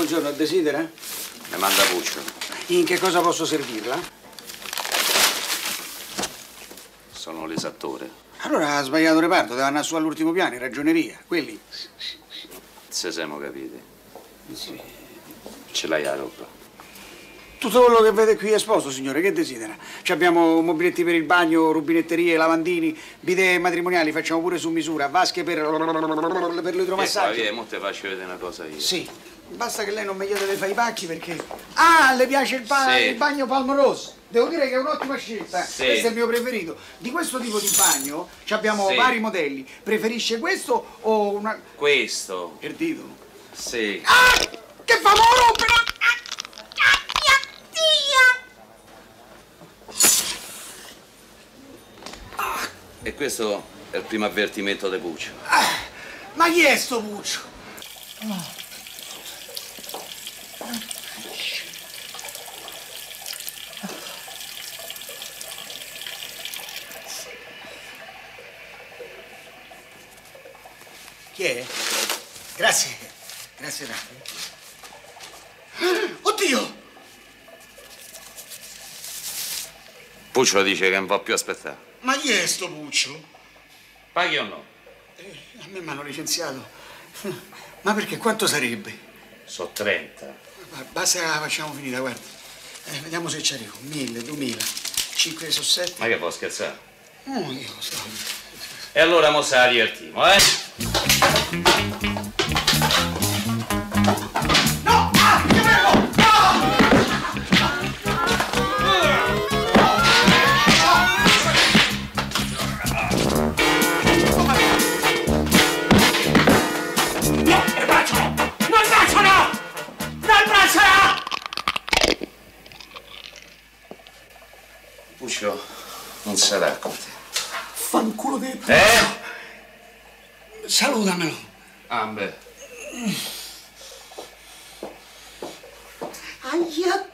Buongiorno, desidera? Ne manda Puccio. In che cosa posso servirla? Sono l'esattore. Allora ha sbagliato reparto, deve andare su all'ultimo piano, in ragioneria. Quelli. Se siamo capiti. Ce l'hai la roba. Tutto quello che vede qui è esposto, signore, che desidera? Ci abbiamo mobiletti per il bagno, rubinetterie, lavandini, bidet matrimoniali, facciamo pure su misura, vasche per, per l'idromassaggio. via, mo te faccio vedere una cosa io. Sì, basta che lei non mi chieda di fare i pacchi perché... Ah, le piace il, ba- Sì. il bagno palmo rosso? Devo dire che è un'ottima scelta, Sì. questo è il mio preferito. Di questo tipo di bagno ci abbiamo Sì. vari modelli. Preferisce questo o una... Questo. Perdito? Sì. Ah! Che fa mo rompere? E questo è il primo avvertimento di Puccio. Ma chi è sto Puccio? Chi è? Grazie, grazie tanto. Oddio! Puccio dice che non può più aspettare. Ma chi è sto Puccio? Paghi o no? A me mi hanno licenziato. Ma perché? Quanto sarebbe? So 30. Ma Basta che la facciamo finita, guarda. Eh, vediamo se ci arrivo. Mille, duemila, cinque su sette. Ma che può scherzare? Oh, io lo so. E allora mo se la divertimo, eh? Puccio non sarà con te. Fanculo te. Eh? Salutamelo. Ambil. Ayat.